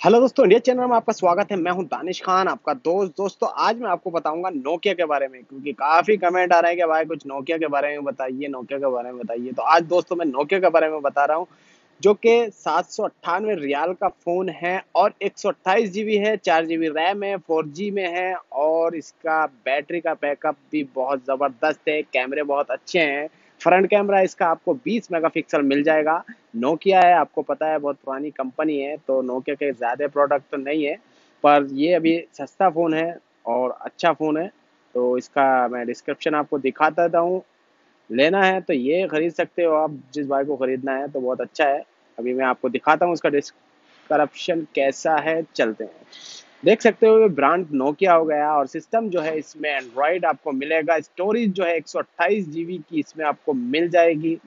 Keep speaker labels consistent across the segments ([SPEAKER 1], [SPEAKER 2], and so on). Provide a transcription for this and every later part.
[SPEAKER 1] Hello दोस्तों, India channel में आपका स्वागत है। मैं हूँ दानिश खान, आपका दोस्त। दोस्तों, आज मैं आपको बताऊँगा नोकिया के बारे में, क्योंकि काफ़ी कमेंट आ रहे हैं कि भाई कुछ नोकिया के बारे में बताइए, नोकिया के बारे में बताइए। तो आज दोस्तों, मैं नोकिया के बारे में बता रहा हूँ, जो कि सात सौ अट्ठानवे रियाल का फ़ोन है और एक सौ अट्ठाईस जीबी है, चार जीबी रैम है, फोर जी में है और इसका बैटरी का बैकअप भी बहुत ज़बरदस्त है, कैमरे बहुत अच्छे हैं। फ्रंट कैमरा इसका आपको 20 मेगापिक्सल मिल जाएगा। नोकिया है, आपको पता है, बहुत पुरानी कंपनी है तो नोकिया के ज़्यादा प्रोडक्ट तो नहीं है, पर ये अभी सस्ता फ़ोन है और अच्छा फ़ोन है तो इसका मैं डिस्क्रिप्शन आपको दिखा देता हूँ। लेना है तो ये ख़रीद सकते हो आप, जिस भाई को ख़रीदना है तो बहुत अच्छा है। अभी मैं आपको दिखाता हूँ उसका डिस्क्रिप्शन कैसा है, चलते हैं। देख सकते हो, ये ब्रांड नोकिया हो गया और सिस्टम जो है, इसमें एंड्रॉयड आपको मिलेगा स्टोरेज जो है, एक सौ की इसमें आपको मिल जाएगी।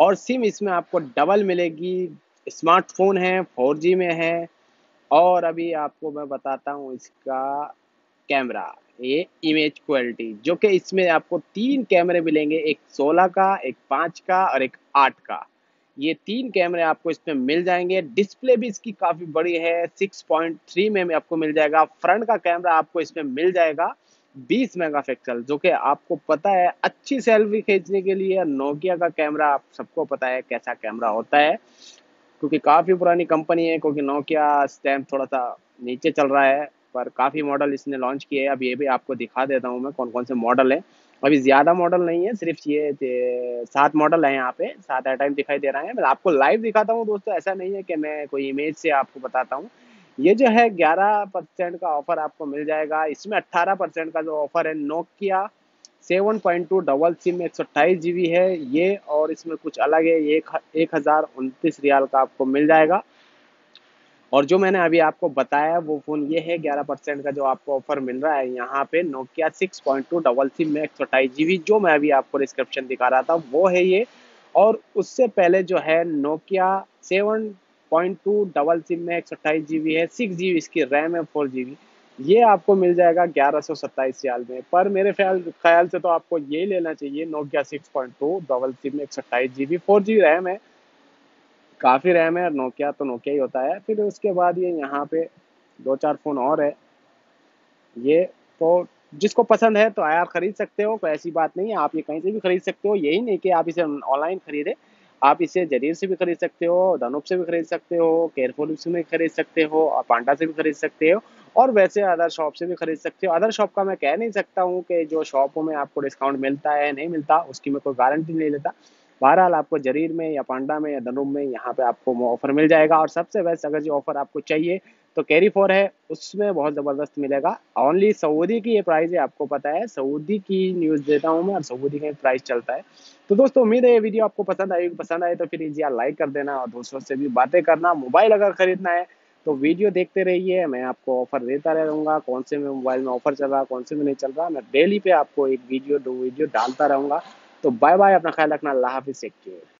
[SPEAKER 1] और सिम इसमें आपको डबल मिलेगी। स्मार्टफ़ोन है 4G में है और अभी आपको मैं बताता हूँ इसका कैमरा। ये इमेज क्वालिटी जो कि इसमें आपको तीन कैमरे मिलेंगे एक 16 का एक 5 का और एक 8 का। ये तीन कैमरे आपको इसमें मिल जाएँगे। डिस्प्ले भी इसकी काफ़ी बड़ी है 6.3 में, में आपको मिल जाएगा। फ्रंट का कैमरा आपको इसमें मिल जाएगा। 20 मेगापिक्सल, जो कि आपको पता है अच्छी सेल्फी खींचने के लिए नोकिया का कैमरा, आप सबको पता है कैसा कैमरा होता है। क्योंकि काफ़ी पुरानी कंपनी है, क्योंकि नोकिया स्टैम्प थोड़ा सा नीचे चल रहा है, पर काफ़ी मॉडल इसने लॉन्च किए हैं। अब ये भी आपको दिखा देता हूँ मैं कौन कौन से मॉडल है। अभी ज़्यादा मॉडल नहीं है, सिर्फ़ ये सात मॉडल है यहाँ पे, सात टाइम दिखाई दे रहा है। मैं आपको लाइव दिखाता हूँ दोस्तों, ऐसा नहीं है कि मैं कोई इमेज से आपको बताता हूँ। ये जो है ग्यारह परसेंट का ऑफ़र आपको मिल जाएगा। इसमें अट्ठारह परसेंट का जो ऑफ़र है Nokia seven point two double SIM एक सौ अट्ठाईस जी है ये, और इसमें कुछ अलग है, ये एक हज़ार उनतीस रियाल का आपको मिल जाएगा। और जो मैंने अभी आपको बताया, वो फ़ोन ये है, ग्यारह परसेंट का जो आपको ऑफ़र मिल रहा है यहाँ पे, Nokia six point two double SIM में एक सौ अट्ठाईस जी जो मैं अभी आपको डिस्क्रिप्शन दिखा रहा था, वो है ये। और उससे पहले जो है Nokia seven point two double SIM में एक सौ अट्ठाईस जी है, सिक्स जी इसकी रैम है, फोर जी ये आपको मिल जाएगा ग्यारह सौ सत्ताईस साल में। पर मेरे ख्याल ख्याल से तो आपको ये लेना चाहिए, Nokia six point two double SIM में एक सौ अट्ठाईस G B four G RAM है, काफ़ी रैम है और नोकिया तो नोकिया ही होता है। फिर उसके बाद ये यहाँ पे दो चार फ़ोन और है। ये तो जिसको पसंद है तो आया खरीद सकते हो, कोई ऐसी बात नहीं है, आप ये कहीं से भी खरीद सकते हो। यही नहीं कि आप इसे ऑनलाइन खरीदे। आप इसे जरीर से भी खरीद सकते हो धनुप से भी खरीद सकते हो, केयरफुल से भी खरीद सकते हो और पांडा से भी खरीद सकते हो और वैसे अदर शॉप से भी खरीद सकते हो। अदर शॉप का मैं कह नहीं सकता हूँ कि जो शॉपों में आपको डिस्काउंट मिलता है, नहीं मिलता, उसकी मैं कोई गारंटी नहीं लेता। बहरहाल आपको जरीर में या पांडा में या धनुब में यहाँ पे आपको ऑफ़र मिल जाएगा। और सबसे बेस्ट अगर जो ऑफ़र आपको चाहिए तो कैरी फोर है, उसमें बहुत ज़बरदस्त मिलेगा। ओनली सऊदी की ये प्राइस है, आपको पता है, सऊदी की न्यूज़ देता हूँ मैं और सऊदी का प्राइस चलता है। तो दोस्तों, उम्मीद है ये वीडियो आपको पसंद आएगी पसंद आए तो फिर इजिया लाइक कर देना और दोस्तों से भी बातें करना। मोबाइल अगर खरीदना है तो वीडियो देखते रहिए। मैं आपको ऑफ़र देता रहूँगा। कौन से मोबाइल में ऑफ़र चल रहा, कौन से में नहीं चल रहा, मैं डेली पे आपको एक वीडियो दो वीडियो डालता रहूँगा। तो बाय बाय अपना ख्याल रखना अल्लाह हाफिज़ टेक केयर